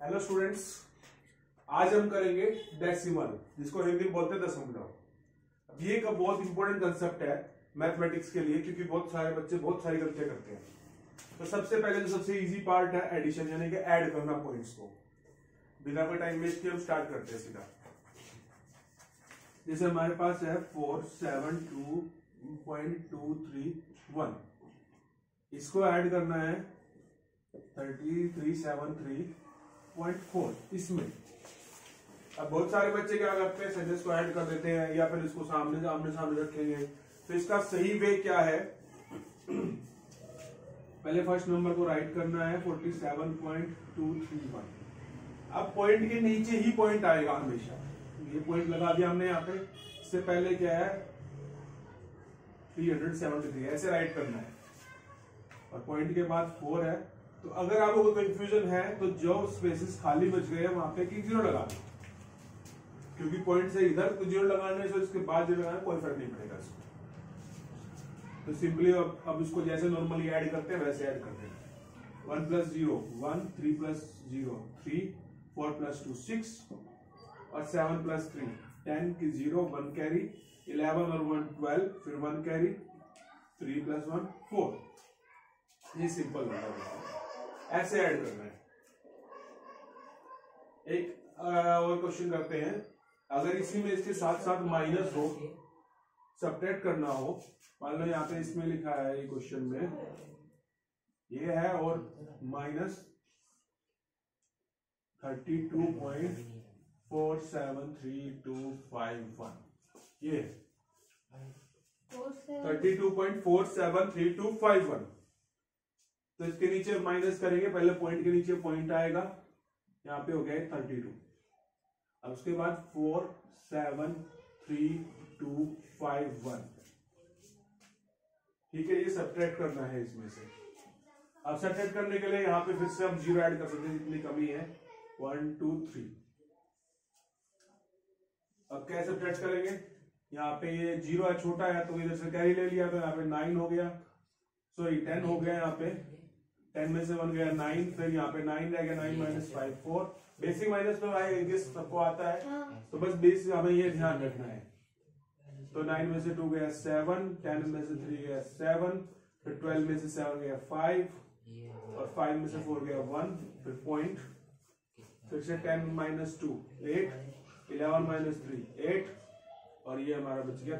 Hello students आज हम करेंगे डेसिमल जिसको हिंदी बोलते हैं दशमलव अब ये एक बहुत इंपॉर्टेंट कंसेप्ट है मैथमेटिक्स के लिए, क्योंकि बहुत सारे बच्चे बहुत सारी गलतियाँ करते हैं। तो सबसे पहले जो सबसे इजी पार्ट है एडिशन यानी कि ऐड करना पॉइंट्स को। बिना कोई टाइम वेस्ट किए हम स्टार्ट करते हैं सीधा। जैसे हमारे पास है four seven two point two three one इसको ऐड करना है thirty three seven three point four इसमें। अब बहुत सारे बच्चे क्या करते हैं सेंटेंस को ऐड कर देते हैं, या फिर इसको सामने सामने सामने रखेंगे। तो इसका सही वे क्या है? पहले फ़र्स्ट नंबर को राइट करना है forty seven point two three one अब पॉइंट के नीचे ही पॉइंट आएगा हमेशा। ये पॉइंट लगा दिया हमने यहाँ पे। इससे पहले क्या है? थ्री हंड्रेड सेवेंटी थ्री ऐसे राइट करना है। और पॉइंट के बाद फोर है। तो अगर आपको कोई कंफ्यूजन है तो जो स्पेसेस खाली बच गए वहाँ पे की ज़ीरो लगा क्योंकि पॉइंट से इधर ज़ीरो लगाने से उसके बाद ज़ीरो लगाने कोई फ़र्क नहीं पड़ेगा इसको तो सिंपली अब अब इसको जैसे नॉर्मली ऐड करते हैं, वैसे ऐड करते हैं। One plus zero one three plus zero three four plus two six और सेवन प्लस थ्री टेन की ज़ीरो वन कैरी इलेवन और वन ट्वेल्व फिर one carry three plus one four ये सिंपल है ऐसे ऐड करना है। एक और क्वेश्चन करते हैं। अगर इसी में इसके साथ साथ माइनस हो सब्ट्रैक्ट करना हो मान लो यहाँ पे इसमें लिखा है ये क्वेश्चन में ये है और minus thirty two point four seven three two five one ये thirty two point four seven three two five one तो इसके नीचे माइनस करेंगे, पहले पॉइंट के नीचे पॉइंट आएगा। यहाँ पे हो गया थर्टी टू अब उसके बाद four seven three two five one ठीक है, ये सब्ट्रैक्ट करना है इसमें से। अब सब्ट्रैक्ट करने के लिए यहाँ पे फिर से हम ज़ीरो ऐड कर सकते हैं, जितनी कमी है। वन टू थ्री अब कैसे सब्ट्रैक्ट करेंगे? यहाँ पे ये ज़ीरो है, छोटा है तो इधर से कैरी ले लिया तो यहाँ पे नाइन हो गया। सॉरी टेन हो गया यहाँ पे। टेन में से वन गया नाइन फिर यहाँ पे नाइन रह गया nine minus five four. Basic minus तो आए सबको आता है। हाँ। तो बस बेसिक हमें ये ध्यान रखना है। तो नाइन में से टू गया सेवन टेन में से थ्री गया सेवन फिर ट्वेल्व में से सेवन गया फाइव और फाइव में से फोर गया वन फिर पॉइंट। फिर से ten minus two eight eleven minus three eight और ये हमारा बच गया।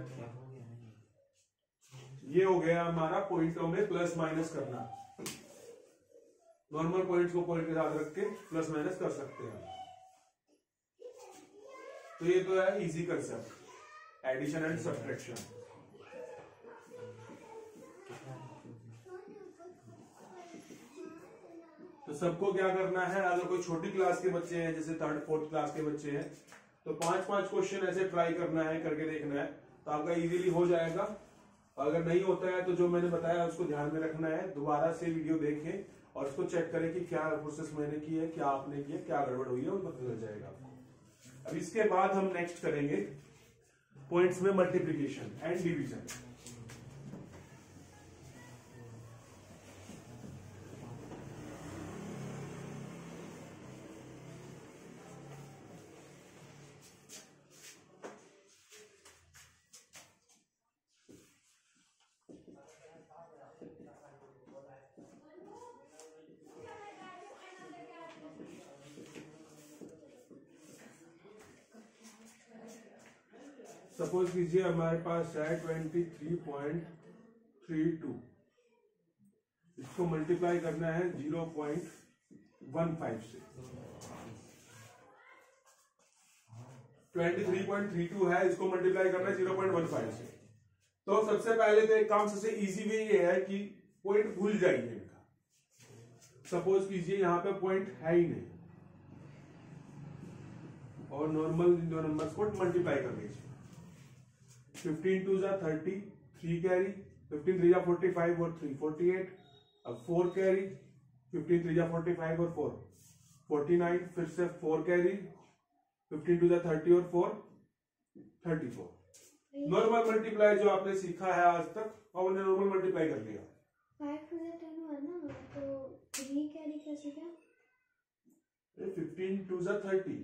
ये हो गया हमारा पॉइंटों में प्लस माइनस करना। नॉर्मल पॉइंट्स को पॉइंट के साथ रख के प्लस माइनस कर सकते हैं। तो ये तो है easy concept addition and subtraction तो सबको क्या करना है? अगर कोई छोटी क्लास के बच्चे हैं, जैसे थर्ड फोर्थ क्लास के बच्चे हैं तो पाँच पाँच क्वेश्चन ऐसे ट्राई करना है, करके देखना है तो आपका इजीली हो जाएगा। अगर नहीं होता है तो जो मैंने बताया, उसको ध्यान में रखना है। दोबारा से वीडियो देखें। और उसको चेक करें कि क्या प्रोसेस मैंने की है, क्या आपने किया क्या गड़बड़ हुई है वो पता चल जाएगा आपको। अब इसके बाद हम नेक्स्ट करेंगे पॉइंट्स में मल्टीप्लीकेशन एंड डिवीज़न सपोज़ कीजिए हमारे पास है twenty three point three two इसको मल्टीप्लाई करना है ज़ीरो पॉइंट वन फाइव से। Twenty three point three two है, इसको मल्टीप्लाई करना है ज़ीरो पॉइंट वन फाइव से। तो सबसे पहले तो एक काम सबसे इजी वे ये है कि पॉइंट भूल जाइए इनका। सपोज़ कीजिए यहाँ पे पॉइंट है ही नहीं। और नॉर्मल दो नंबर्स को मल्टीप्लाई कर दीजिए। फिफ्टीन टू जा thirty three carry fifteen three जा फोर्टी फाइव और थ्री फोर्टी एट अब फोर कैरी फिफ्टीन थ्री जा फोर्टी फाइव और फोर फोर्टी नाइन फिर से फोर कैरी फिफ्टीन टू जा थर्टी और four thirty four normal multiply जो आपने सीखा है आज तक और उन्हें नॉर्मल मल्टीप्लाई कर लिया। फिफ्टीन टू जा थर्टी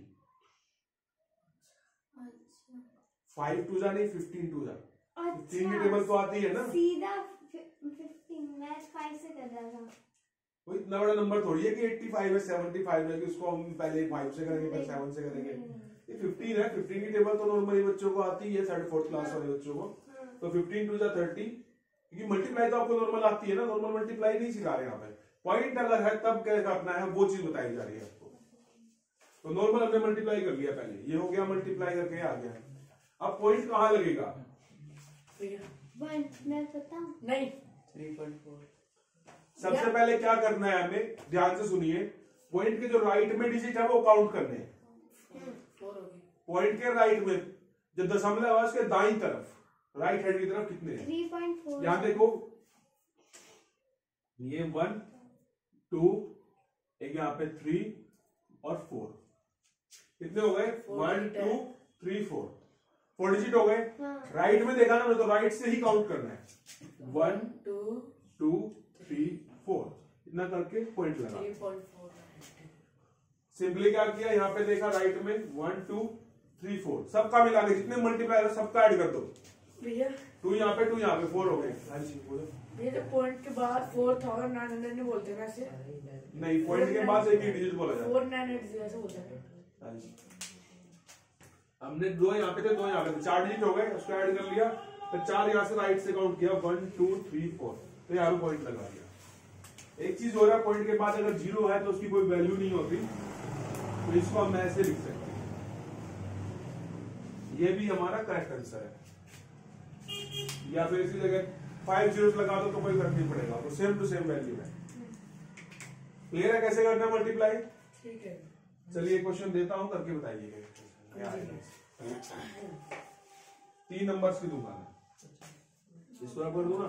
फाइव टू जा नहीं फिफ्टीन टू जा। फिफ्टीन की अच्छा टेबल तो आती है ना। सीधा फिफ्टीन मैं फाइव से कर रहा था। वो इतना बड़ा नंबर थोड़ी है कि 85 है 75 है कि उसको हम पहले 5 से करेंगे फिर 7 से करेंगे। ये 15 है 15 की टेबल तो नॉर्मली बच्चों को आती है थर्ड फोर्थ क्लास वाले बच्चों को। हाँ। तो 15 टू जा 30 क्योंकि मल्टीप्लाई तो आपको नॉर्मल आती है ना नॉर्मल मल्टीप्लाई नहीं सिखा रहे यहाँ पे। पॉइंट अगर है तब क्या करना है वो चीज़ बताई जा रही है आपको। तो नॉर्मल हमने मल्टीप्लाई कर लिया पहले ये हो गया मल्टीप्लाई करके आ गया अब पॉइंट कहाँ लगेगा? वन मैं बताऊँ? नहीं। थ्री पॉइंट फोर सबसे पहले क्या करना है हमें? ध्यान से सुनिए। पॉइंट के जो राइट में डिजिट है वो काउंट करने हैं। हो पॉइंट के राइट में जो दशमलव है उसके दाई तरफ़ राइट हैंड की तरफ़ कितने हैं? थ्री पॉइंट फोर यहाँ देखो। ये वन टू एक यहाँ पे थ्री और फोर कितने हो गए? One two three four four digit हो गए। हाँ। राइट में देखा ना तो राइट से ही काउंट करना है। One two two three four इतना करके पॉइंट लगा। सिंपली क्या किया? यहाँ पे देखा राइट में वन टू थ्री फोर सबका मिला के जितने मल्टीप्लाई सबका ऐड कर दो। भैया। टू यहाँ पे टू यहाँ पे। फोर हो गए। हाँ जी बोलो पॉइंट के बाद फोर थाउज़ेंड नाइन हंड्रेड नहीं बोलते ना ऐसे नहीं पॉइंट के बाद एक ही डिजिट बोला जाता है। फोर नाइन एट ज़ीरो ऐसे बोलते हैं। हमने दो यहाँ पे थे दो यहाँ पे थे। चार डिजिट हो गए उसको ऐड कर लिया। तो चार यहाँ से राइट से काउंट किया। वन टू थ्री फोर तो यहाँ पे पॉइंट लगा दिया। एक चीज़ हो रहा है पॉइंट के बाद अगर ज़ीरो है तो उसकी कोई वैल्यू नहीं होती। तो इसको हम ऐसे लिख सकते हैं। ये भी हमारा करेक्ट आंसर है। या फिर इसी जगह फाइव ज़ीरो लगा दो तो कोई फ़र्क नहीं पड़ेगा। तो सेम टू सेम वैल्यू है। क्लियर है कैसे करना मल्टीप्लाई ठीक है। चलिए क्वेश्चन देता हूँ करके बताइएगा। तीन नंबर्स की दूँगा मैं। इसको आप कर दू ना?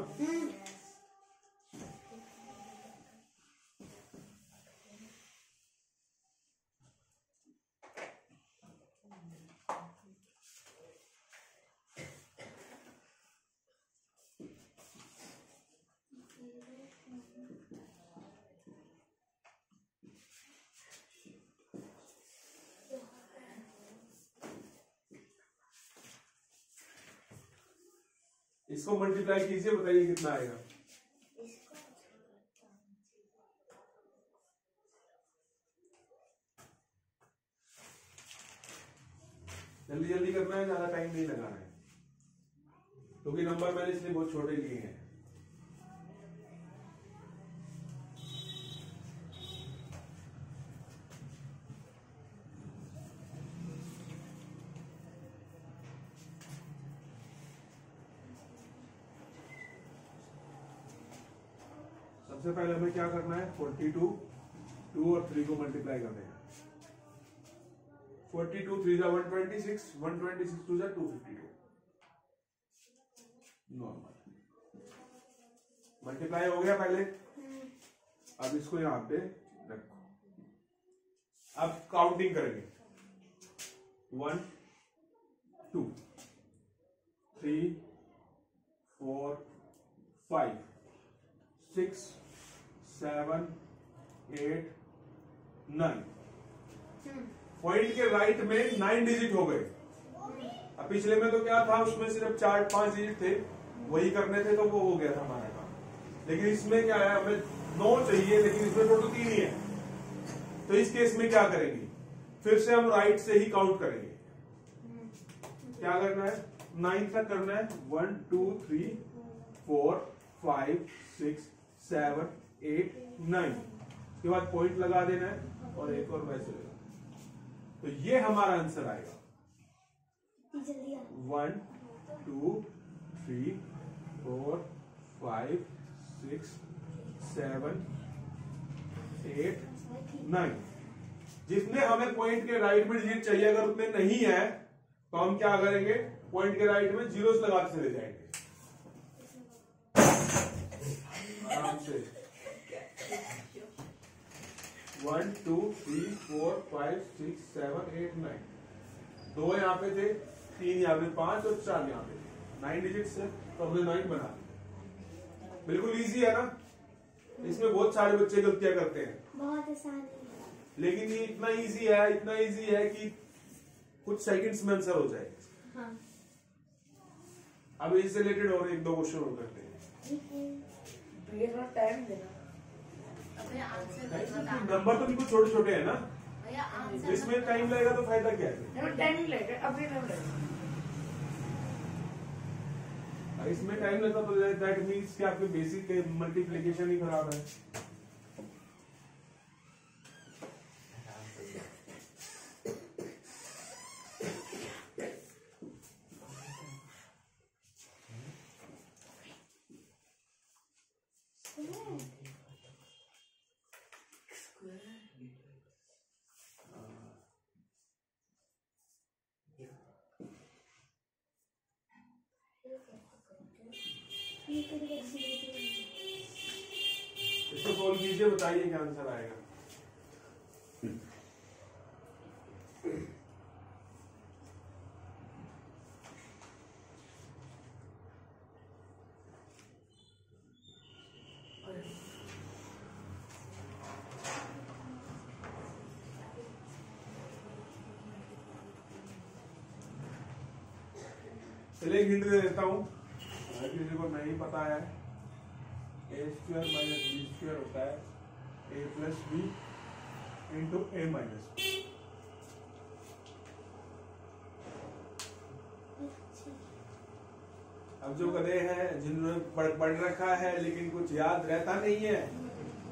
इसको मल्टीप्लाई कीजिए, बताइए कितना आएगा। जल्दी जल्दी करना है, ज़्यादा टाइम नहीं लगाना है। क्योंकि नंबर मैंने इसलिए बहुत छोटे लिए हैं सबसे पहले हमें क्या करना है? 42 टू टू और थ्री को मल्टीप्लाई करना है। 42 थ्री जा 126 126 टू जा 252 नॉर्मल मल्टीप्लाई हो गया पहले। अब इसको यहाँ पे रखो। अब काउंटिंग करेंगे। One two three four five six seven eight nine point के राइट में नाइन डिजिट हो गए। अब पिछले में तो क्या था उसमें सिर्फ़ चार पाँच डिजिट थे। वही करने थे तो वो हो गया था हमारा काम लेकिन इसमें क्या है हमें नौ चाहिए लेकिन इसमें टोटल तीन ही है। तो इस केस में क्या करेंगे? फिर से हम राइट से ही काउंट करेंगे। क्या करना है? नाइन तक करना है। One two three four five six seven eight nine. उसके बाद पॉइंट लगा देना है और एक और वैसे लगा तो ये हमारा आंसर आएगा। One two three four five six seven eight nine जितने हमें पॉइंट के राइट में डिजिट चाहिए अगर उतने नहीं है तो हम क्या करेंगे? पॉइंट के राइट में जीरोस लगाते चले जाएँगे। आराम से। One two three four five six seven eight nine दो यहाँ पे थे तीन यहाँ पे पाँच और चार यहाँ पे थे। नाइन डिजिट से तो हमने नाइन बना दिया। बिल्कुल इजी है ना? इसमें बहुत सारे बच्चे गलतियाँ करते हैं। बहुत आसान। है लेकिन ये इतना इजी है इतना इजी है कि कुछ सेकंड्स में आंसर हो जाएगा हाँ। अब इससे रिलेटेड और एक दो क्वेश्चन और करते हैं। टाइम देना आंसर बता नंबर तो बिल्कुल छोटे छोटे है ना। इसमें टाइम लगेगा तो फ़ायदा क्या है? टाइम लगेगा अभी लगेगा। इसमें टाइम लगता तो दैट मीन्स की आपके बेसिक मल्टीप्लीकेशन ही खराब है। इसको सोल्व कीजिए बताइए क्या आंसर आएगा। चलिए हिंट दे देता हूँ। किसी को नहीं पता है A square minus B square होता है A plus B into A minus अब जो गधे हैं जिन्होंने पढ़ पढ़ रखा है लेकिन कुछ याद रहता नहीं है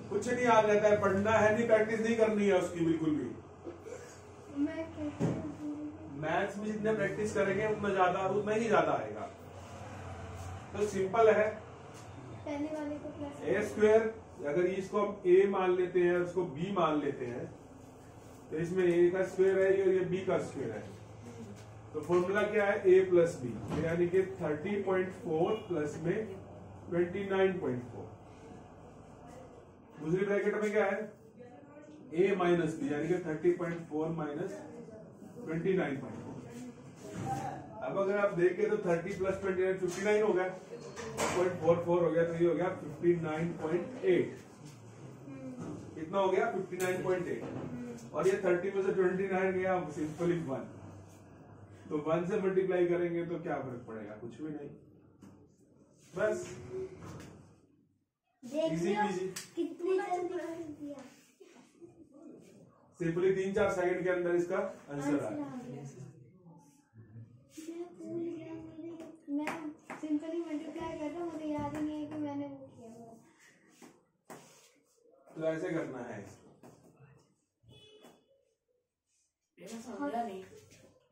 कुछ नहीं याद रहता है पढ़ना है नहीं प्रैक्टिस नहीं करनी है उसकी बिल्कुल भी। मैं मैथ्स में जितने प्रैक्टिस करेंगे उतना ज़्यादा उतना ही ज़्यादा आएगा। तो सिंपल है। पहले वाले को प्लस ए स्क्वायर अगर इसको हम ए मान लेते हैं उसको बी मान लेते हैं तो इसमें ए का स्क्वायर है और ये बी का स्क्वायर है। तो फॉर्मूला क्या है? ए प्लस बी यानी कि 30.4 प्लस में 29.4 दूसरी ब्रैकेट में क्या है? ए माइनस बी यानी कि 30.4 माइनस 29.4 अब अगर आप देखें तो 30 प्लस 29 59 हो गया। पॉइंट फोर फोर हो गया तो ये हो गया 59.8 कितना हो गया 59.8 और ये 30 में से 29 गया सिंपली वन। तो वन से मल्टीप्लाई करेंगे तो क्या फ़र्क पड़ेगा? कुछ भी नहीं। बस। कितनी सिंपली तीन चार सेकंड के अंदर इसका आंसर आ गया मैं भूल गया मुझे मैं सिंपली मल्टीप्लाई करता मुझे याद ही नहीं है कि मैंने वो किया हुआ तो ऐसे करना है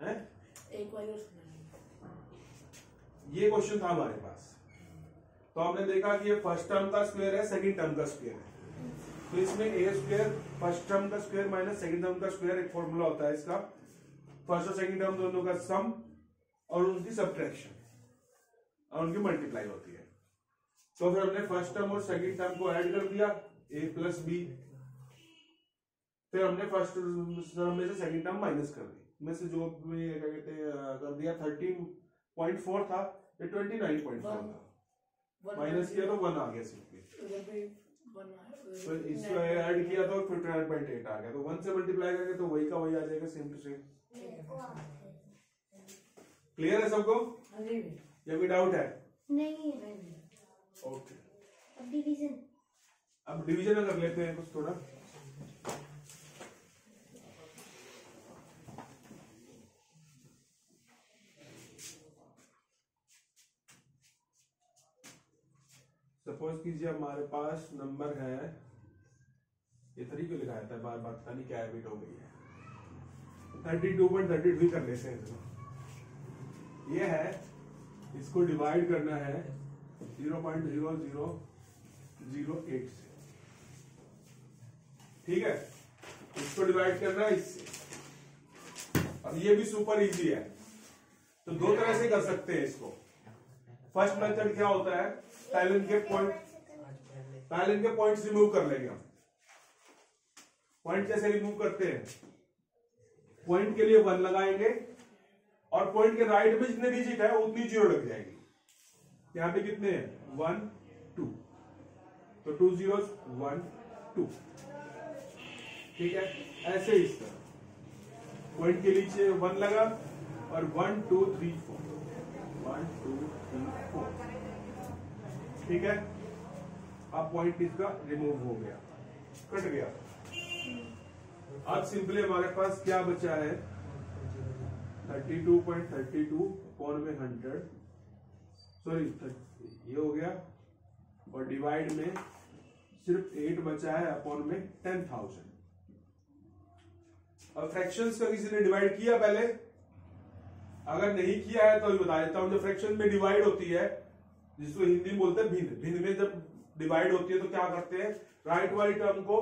हैं? ये क्वेश्चन था हमारे पास। तो हमने देखा कि ये फ़र्स्ट टर्म का स्क्वायर है सेकंड टर्म का स्क्वायर है। तो इसमें ए स्क्वायर फ़र्स्ट टर्म का स्क्वायर माइनस सेकंड टर्म का स्क्वायर एक फॉर्मूला होता है इसका। फ़र्स्ट और सेकंड टर्म दोनों का सम और उनकी सब्ट्रैक्शन और उनकी मल्टीप्लाई होती है। तो फिर हमने फ़र्स्ट टर्म और सेकंड टर्म को ऐड कर दिया। ए प्लस बी फिर हमने फ़र्स्ट टर्म में से सेकंड टर्म माइनस कर दी। में से जो भी क्या कहते हैं कर दिया थर्टीन पॉइंट फोर था ये ट्वेंटी नाइन पॉइंट फोर था। माइनस किया तो वन आ गया सिंपली तो इसको ऐड किया तो फिफ्टी नाइन पॉइंट एट आ गया। तो वन से मल्टीप्लाई करेंगे तो वही का वही आ जाएगा सेम टू सेम क्लियर है सबको? या कोई डाउट है? नहीं है नहीं ओके अब डिवीज़न अब डिवीज़न कर लेते हैं कुछ थोड़ा। सपोज़ कीजिए हमारे पास नंबर है। ये थ्री क्यों लिखाया था बार बार पता नहीं क्या हैबिट हो गई है। Thirty two point thirty two कर लेते हैं इसको। ये है, इसको डिवाइड करना है zero point zero zero zero eight से। ठीक है? इसको डिवाइड करना है इससे। और ये भी सुपर इजी है। तो दो तरह से कर सकते हैं इसको। फ़र्स्ट मेथड क्या होता है? पहले इनके पॉइंट पहले इनके पॉइंट्स रिमूव कर लेंगे हम। पॉइंट कैसे रिमूव करते हैं? पॉइंट के लिए वन लगाएँगे और पॉइंट के राइट में जितने डिजिट है, उतनी ज़ीरो लग जाएगी। यहाँ पे कितने हैं? वन टू तो टू ज़ीरो वन टू ठीक है? ऐसे इस तरह। पॉइंट के नीचे वन लगा और one two three four one two three four ठीक है? अब पॉइंट इसका रिमूव हो गया। कट गया। अब सिंपली हमारे पास क्या बचा है? 32.32 अपॉन में 100 सॉरी ये हो गया। और डिवाइड में सिर्फ़ एट बचा है अपॉन में 10,000 अब फ्रैक्शंस का किसी ने डिवाइड किया पहले? अगर नहीं किया है तो अभी बता देता हूँ जो फ्रैक्शन में डिवाइड होती है जिसको हिंदी में बोलते हैं भिन्न भिन्न में जब डिवाइड होती है तो क्या करते हैं? राइट वाली टर्म को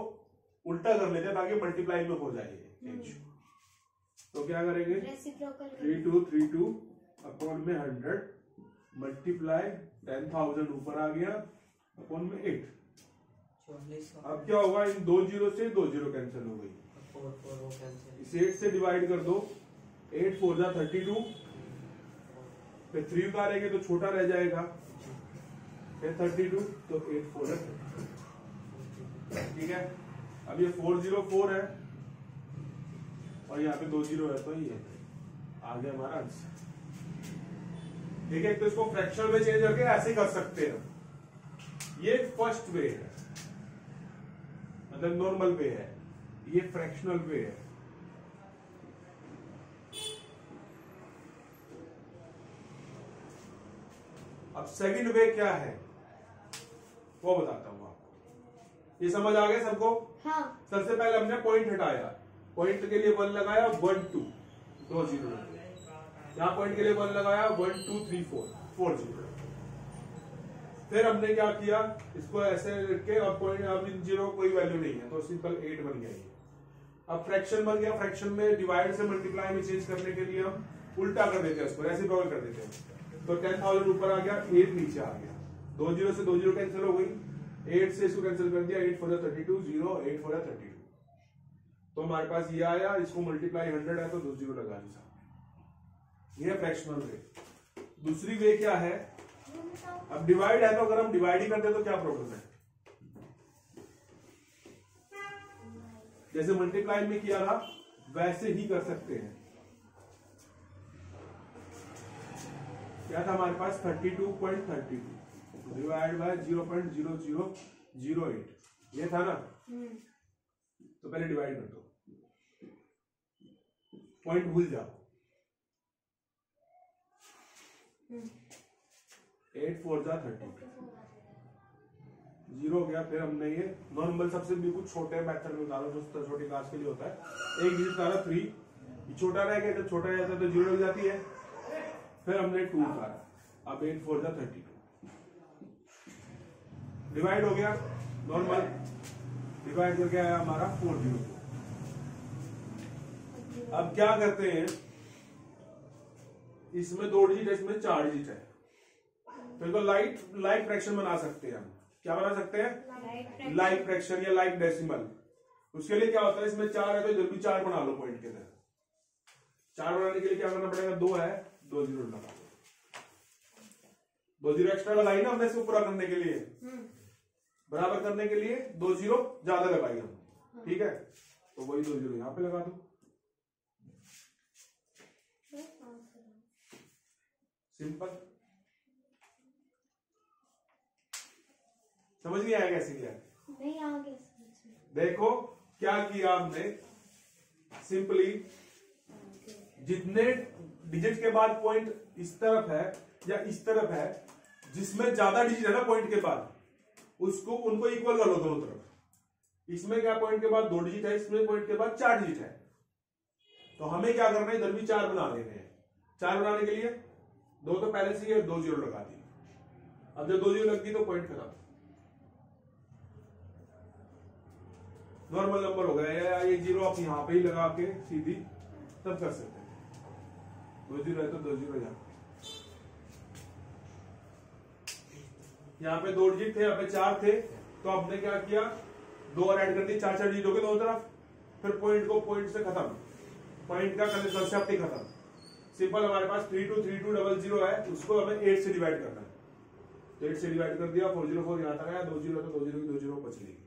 उल्टा कर लेते हैं ताकि मल्टीप्लाई में हो जाए तो क्या करेंगे? Three two three two upon में हंड्रेड मल्टीप्लाई टेन थाउज़ेंड ऊपर आ गया अपॉन में एट अब क्या होगा? इन दो ज़ीरो से दो ज़ीरो कैंसिल हो गई। इस एट से डिवाइड कर दो। एट फोर जा थर्टी टू फिर थ्री उतारेंगे तो छोटा रह जाएगा। फिर थर्टी टू तो एट फोर ठीक है? अब ये फोर ज़ीरो फोर है। और यहाँ पे दो ज़ीरो है तो ये आ गया हमारा आंसर ठीक है? तो इसको फ्रैक्शन में चेंज करके ऐसे कर सकते हैं। ये फ़र्स्ट वे है। मतलब नॉर्मल वे है। ये फ्रैक्शनल वे है। अब सेकंड वे क्या है? वो बताता हूँ आपको। ये समझ आ गया सबको? हाँ। सबसे पहले हमने पॉइंट हटाया। पॉइंट के लिए वन लगाया वन टू दो ज़ीरो यहाँ पॉइंट के लिए वन लगाया one two three four four zero फिर हमने क्या किया? इसको ऐसे रख के अब पॉइंट अब इन ज़ीरो कोई वैल्यू नहीं है तो सिंपल एट बन गया ये। अब फ्रैक्शन बन गया फ्रैक्शन में डिवाइड से मल्टीप्लाई में चेंज करने के लिए हम उल्टा कर देते हैं इसको ऐसे बगल कर देते हैं। तो टेन थाउज़ेंड ऊपर आ गया एट नीचे आ गया। दो ज़ीरो से दो ज़ीरो कैंसिल हो गई। एट से इसको कैंसिल कर दिया eight four thirty two zero eight four thirty two तो हमारे पास ये आया, इसको मल्टीप्लाई हंड्रेड है तो दो ज़ीरो लगा दी साहब। ये फ्रैक्शनल वे दूसरी वे क्या है? अब डिवाइड है तो अगर हम डिवाइड ही करते तो क्या प्रॉब्लम है? जैसे मल्टीप्लाई में किया था वैसे ही कर सकते हैं। क्या था हमारे पास? Thirty two point thirty two divide by zero point zero zero zero eight ये था ना? तो पहले डिवाइड कर दो। पॉइंट भूल जाओ। एट फोर जा थर्टी ज़ीरो हो गया, फिर हमने ये नॉर्मल सबसे बिल्कुल छोटे मेथड में उतारा, जो छोटी क्लास के लिए होता है। एक डिजिट उतारा थ्री छोटा रह गया, जब छोटा रहता है तो ज़ीरो लग जाती है। फिर हमने टू उतारा। अब एट फोर जा थर्टी टू डिवाइड हो गया नॉर्मल डिवाइड करके आया हमारा फोर ज़ीरो अब क्या करते हैं? इसमें दो डिजिट है इसमें चार डिजिट है। तो इनको लाइट लाइक फ्रैक्शन बना सकते हैं हम। क्या बना सकते हैं? लाइक फ्रैक्शन या लाइक डेसिमल उसके लिए क्या होता है? इसमें चार है तो इधर भी चार बना लो पॉइंट के तरह चार बनाने के लिए क्या करना पड़ेगा? दो है दो ज़ीरो लगा दो दो ज़ीरो एक्स्ट्रा लगाई ना हमने इसको पूरा करने के लिए। बराबर करने के लिए दो ज़ीरो ज़्यादा लगाई हम ठीक है? तो वही दो ज़ीरो यहाँ पे लगा दो। सिंपल समझ नहीं आया कैसे किया? नहीं आगे देखो क्या किया हमने? सिंपली जितने डिजिट के बाद पॉइंट इस तरफ़ है या इस तरफ़ है जिसमें ज़्यादा डिजिट है ना पॉइंट के बाद उसको उनको इक्वल कर लो दोनों तरफ़। इसमें क्या पॉइंट के बाद दो डिजिट है इसमें पॉइंट के बाद चार डिजिट है। तो हमें क्या करना है? इधर भी चार बना लेने हैं। चार बनाने के लिए दो तो पहले से ही है, दो ज़ीरो लगा दी अब जब दो ज़ीरो लग गई तो पॉइंट खत्म। नॉर्मल नंबर हो गया या ये ज़ीरो आप यहाँ पे ही लगा के सीधी तब कर सकते हैं। दो ज़ीरो है तो दो ज़ीरो यहाँ यहाँ पे दो डिजिट थे, यहाँ पे चार थे तो आपने क्या किया? दो और ऐड कर दी, चार चार डिजिट गए दोनों तरफ़। फिर पॉइंट को पॉइंट से खत्म। पॉइंट का कंसेप्ट ही खत्म। सिंपल हमारे पास three two three two double zero है, उसको हमें एट से डिवाइड करना है। तो एट से डिवाइड कर दिया फोर ज़ीरो फोर यहाँ तक आया, दो ज़ीरो तो दो ज़ीरो की दो ज़ीरो बच लेगी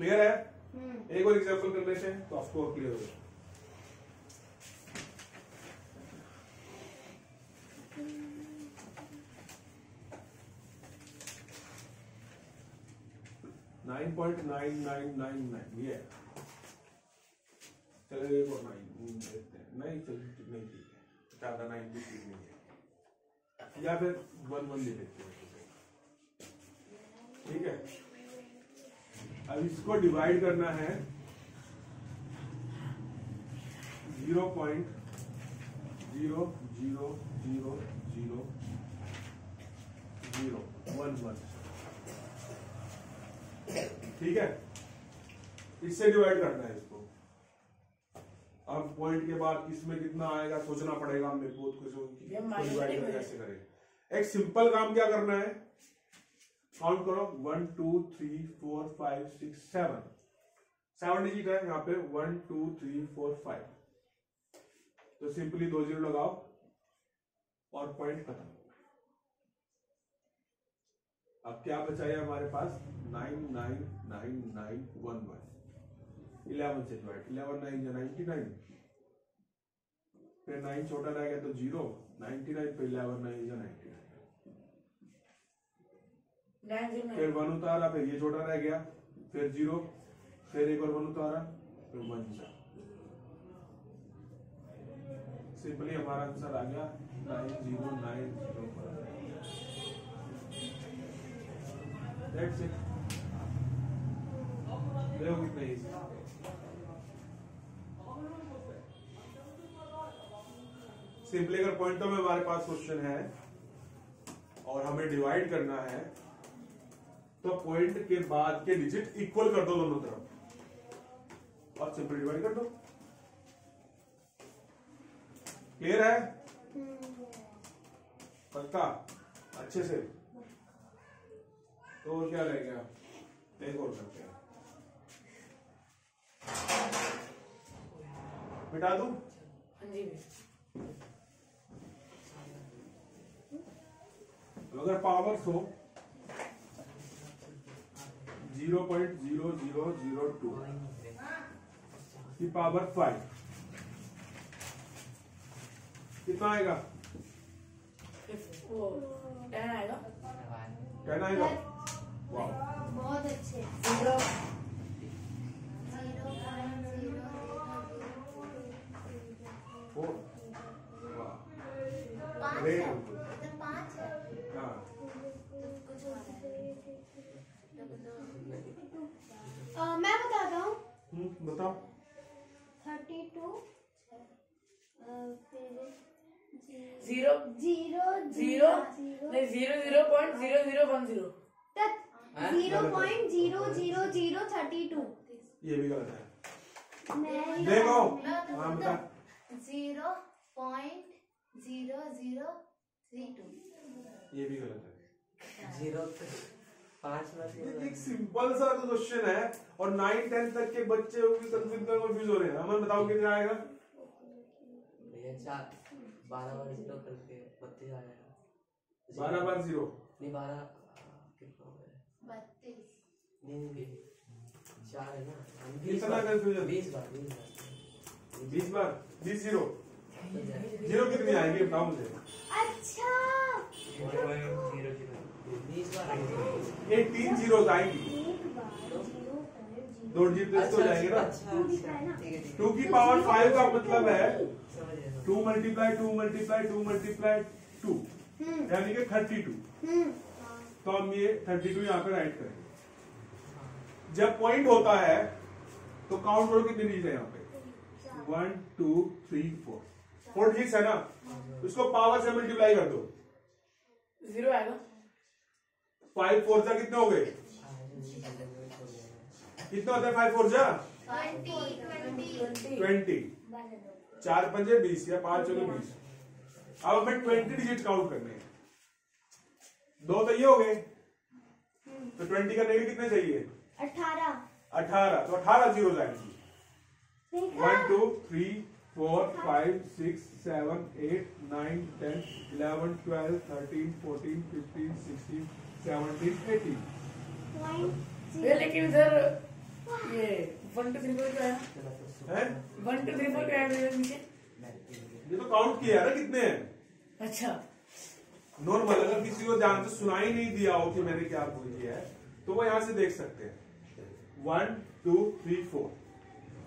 क्लियर है? हम्म एक और एग्जांपल कर लेते हैं तो आपको और क्लियर हो जाए nine point nine nine nine nine ये चलो एक और नाइन देखते हैं। नहीं चलो नहीं ठीक है। ज़्यादा नाइन भी ठीक नहीं है। या फिर वन वन ले लेते हैं। ठीक है? अब इसको डिवाइड करना है zero point zero zero zero zero zero one one ठीक है? इससे डिवाइड करना है इसको। अब पॉइंट के बाद इसमें कितना आएगा सोचना पड़ेगा हमें बहुत कुछ ये माइनस डिवाइड कैसे करें। एक सिंपल काम क्या करना है? काउंट करो one two three four five six seven seven digit है यहाँ पे one two three four five तो सिंपली दो ज़ीरो लगाओ और पॉइंट खत्म. अब क्या बचा है हमारे पास? Nine nine nine nine one one eleven से डिवाइड इलेवन नाइन या नाइनटी नाइन फिर नाइन छोटा रह गया तो ज़ीरो नाइनटी नाइन पे इलेवन नाइन या नाइनटी नाइन फिर वन उतारा, फिर ये छोटा रह गया, फिर ज़ीरो फिर एक और वन उतारा, फिर वन जा। सिंपली हमारा आंसर आ गया nine zero nine zero simply अगर पॉइंटों में हमारे पास क्वेश्चन है, और हमें डिवाइड करना है तो पॉइंट के बाद के डिजिट इक्वल कर दो दोनों तरफ़। और सिंपल डिवाइड कर दो। क्लियर है? पक्का? अच्छे से। तो क्या रह गया? एक और करते हैं। मिटा दूँ? हाँ जी अगर पावर्स हो zero point zero zero zero two की पावर फाइव कितना आएगा? टेन आएगा? कहना आएगा? वाह बहुत अच्छे। Zero zero point zero four वाह बताओ। Thirty two zero zero zero नहीं zero zero point zero zero one zero. Zero point zero zero zero thirty two. ये भी गलत है। देखो। हाँ बता zero point zero zero three two. ये भी गलत है। ज़ीरो एक सिंपल सा तो क्वेश्चन है और नाइन टेंथ तक के बच्चे कंफ्यूज कंफ्यूज हो रहे हैं। हमें बताओ कितना आएगा बारह बार ज़ीरो करके बत्तीस आ जाएगा बारह बार ज़ीरो नहीं बारह कितना हो गया? बत्तीस। नहीं नहीं नहीं। चार है ना? बीस कितना बार बीस बार बीस बार। बीस बार? बीस ज़ीरो ज़ीरो कितनी आएगी? बताओ मुझे। अच्छा। बार आएँगे। ये तीन ज़ीरो आएँगी। ज़ीरो दो डिजिट तो इसको अच्छा जाएँगे ना। अच्छा टू है है ठीक टू की पावर फाइव का मतलब है two multiply two multiply two multiply two. हम्म। यानी कि थर्टी टू। हम्म। तो हम ये थर्टी टू यहाँ पे राइट करेंगे जब पॉइंट होता है तो काउंट करो कितनी डिजिट है यहाँ पे। One two three four. Four digit है ना? उसको पावर से मल्टीप्लाई कर दो। ज़ीरो आएगा। फाइव फोर जा कितने हो गए? कितने होते हैं फाइव फोर जा ट्वेंटी चार पंजे बीस या पाँच चलो बीस। अब हमें ट्वेंटी डिजिट काउंट करने हैं। दो तो ये हो गए। तो ट्वेंटी के कितने चाहिए? अठारह। अठारह तो अठारह ज़ीरो जाएँगी one two three four five six seven eight nine ten eleven twelve thirteen fourteen fifteen sixteen seventeen eighteen लेकिन इधर ये वन टू थ्री फोर क्या है? तो वन टू थ्री फोर क्या है नीचे? ये तो काउंट किया है ना कितने? हैं अच्छा। नॉर्मल अगर किसी को ध्यान से सुनाई नहीं दिया हो कि मैंने क्या बोल किया है तो वो यहाँ से देख सकते हैं। वन टू थ्री फोर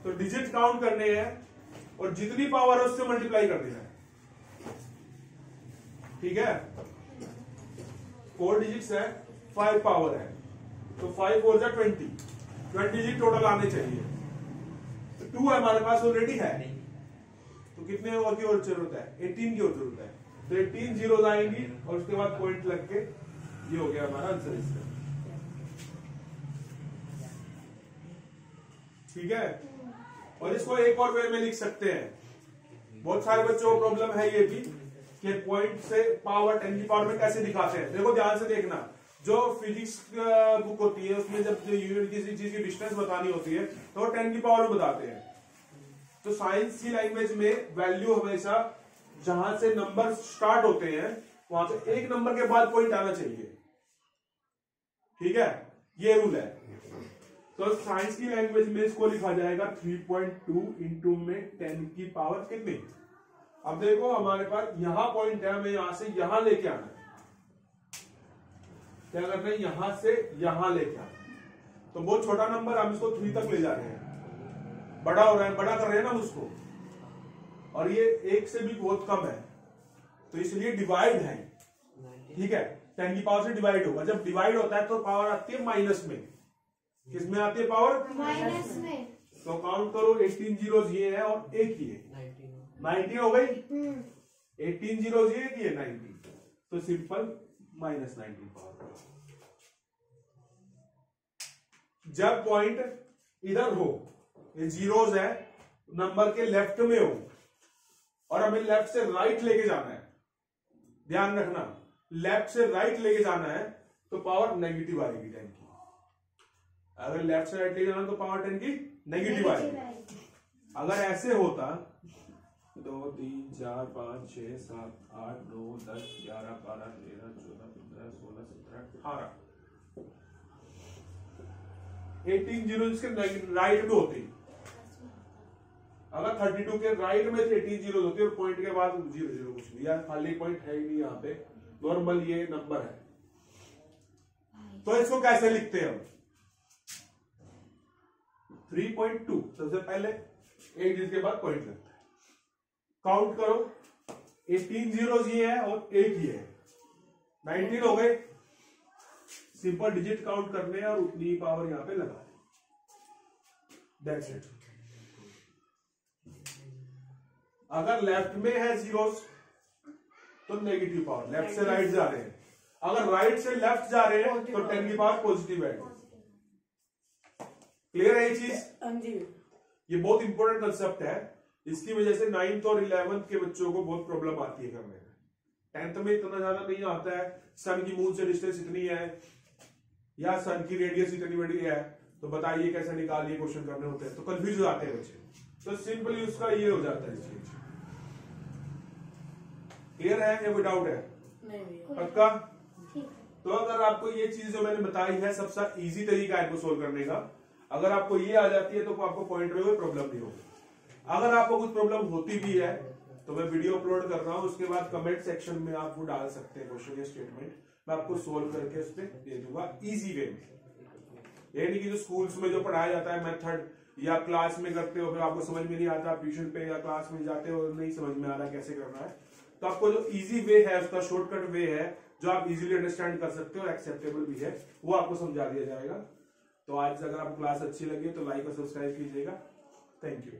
तो डिजिट काउंट करने हैं और जितनी पावर है उससे मल्टीप्लाई कर देना है। ठीक है? फोर डिजिट्स है फाइव पावर है। तो फाइव फोर जा ट्वेंटी ट्वेंटी डिजिट टोटल आने चाहिए। तो टू हमारे पास ऑलरेडी है। तो कितने और की और ज़रूरत है? 18 की और ज़रूरत है। तो 18 ज़ीरो आएँगी और उसके बाद पॉइंट लग के ये हो गया हमारा आंसर इसका। ठीक है? और इसको एक और वे में लिख सकते हैं। बहुत सारे बच्चों को प्रॉब्लम है ये भी। कि पॉइंट से पावर टेन की पावर में कैसे दिखाते हैं? देखो, ध्यान से देखना। जो फिजिक्स बुक होती है, उसमें जब किसी चीज़ की डिस्टेंस बतानी होती है तो टेन की पावर में बताते हैं। तो साइंस की लैंग्वेज में वैल्यू हमेशा जहाँ से नंबर स्टार्ट होते हैं, वहाँ से एक नंबर के बाद पॉइंट आना चाहिए। ठीक है? ये रूल है। तो साइंस की लैंग्वेज में इसको लिखा जाएगा 3.2 पॉइंट टू इंटू में टेन की पावर कितनी? अब देखो हमारे पास यहाँ पॉइंट है हमें यहाँ से यहाँ लेके आना है। क्या करना है? यहाँ से यहाँ लेके आना है। तो बहुत छोटा नंबर हम इसको थ्री तक ले जा रहे हैं। बड़ा हो रहा है बड़ा कर रहे हैं ना उसको। और ये एक से भी बहुत कम है। तो इसलिए डिवाइड है। ठीक है? टेन की पावर से डिवाइड होगा। जब डिवाइड होता है तो पावर आती है माइनस में। किसमें आती है पावर माइनस में। तो काउंट करो 18 ज़ीरो ये है और एक ही है। 19 नाइनटीन हो गई। एटीन ज़ीरो की है नाइनटीन तो सिंपल माइनस नाइनटीन पावर जब पॉइंट इधर हो ये जीरोस है नंबर के लेफ़्ट में हो और हमें लेफ़्ट से राइट लेके जाना है ध्यान रखना लेफ़्ट से राइट लेके जाना है तो पावर नेगेटिव आएगी टेन की। अगर लेफ़्ट से राइट लेके जाना है तो पावर टेन की नेगेटिव आएगी। अगर ऐसे होता दो, तीन, चार, पाँच छह सात, आठ, नौ, दस, ग्यारह, बारह, तेरह, चौदह, पंद्रह, सोलह, सत्रह, अठारह। एटीन ज़ीरो इसके राइट में होती। अगर थर्टी टू के राइट में एटीन ज़ीरो होती और पॉइंट के बाद ज़ीरो ज़ीरो कुछ भी यार, खाली पॉइंट है ही नहीं यहाँ पे। नॉर्मल ये नंबर है। तो इसको कैसे लिखते हैं हम? थ्री पॉइंट टू सबसे पहले एक जिसके बाद पॉइंट लगता है। काउंट करो। एटीन ज़ीरो ये है और एक ही है। नाइनटीन हो गए। सिंपल डिजिट काउंट करने और उतनी ही पावर यहाँ पे लगा दैट्स इट अगर लेफ़्ट में है जीरोस तो नेगेटिव पावर लेफ़्ट से राइट जा रहे हैं। अगर राइट से लेफ़्ट जा रहे हैं तो टेन की पावर पॉजिटिव है। क्लियर है ये चीज़? हाँ ये बहुत इंपॉर्टेंट कंसेप्ट है। इसकी वजह से नाइन्थ और इलेवंथ के बच्चों को बहुत प्रॉब्लम आती है करने में। टेंथ में इतना ज़्यादा नहीं आता है सन की मून से डिस्टेंस इतनी है या सन की रेडियस इतनी बड़ी है तो बताइए कैसे निकालिए क्वेश्चन करने होते हैं। तो कंफ्यूज हो जाते हैं बच्चे। तो सिंपली उसका ये हो जाता है चीज़। क्लियर है? या कोई डाउट है? पक्का? तो अगर आपको ये चीज़ जो मैंने बताई है सबसे इजी तरीका है इनको सोल्व करने का। अगर आपको ये आ जाती है तो आपको पॉइंट में कोई प्रॉब्लम नहीं होगी। अगर आपको कुछ प्रॉब्लम होती भी है तो मैं वीडियो अपलोड कर रहा हूँ, उसके बाद कमेंट सेक्शन में आप वो डाल सकते हैं क्वेश्चन या स्टेटमेंट मैं आपको सोल्व करके उस पर दे दूँगा इजी वे में। ये नहीं कि जो स्कूल्स में जो पढ़ाया जाता है मेथड या क्लास में करते हो, फिर आपको समझ में नहीं आता ट्यूशन पे या क्लास में जाते हो, नहीं समझ में आ रहा कैसे करना है। तो आपको जो इजी वे है, उसका शॉर्टकट वे है, जो आप इजीली अंडरस्टैंड कर सकते हो एक्सेप्टेबल भी है, वो आपको समझा दिया जाएगा। तो आज अगर आपको क्लास अच्छी लगी तो लाइक और सब्सक्राइब कीजिएगा। Thank you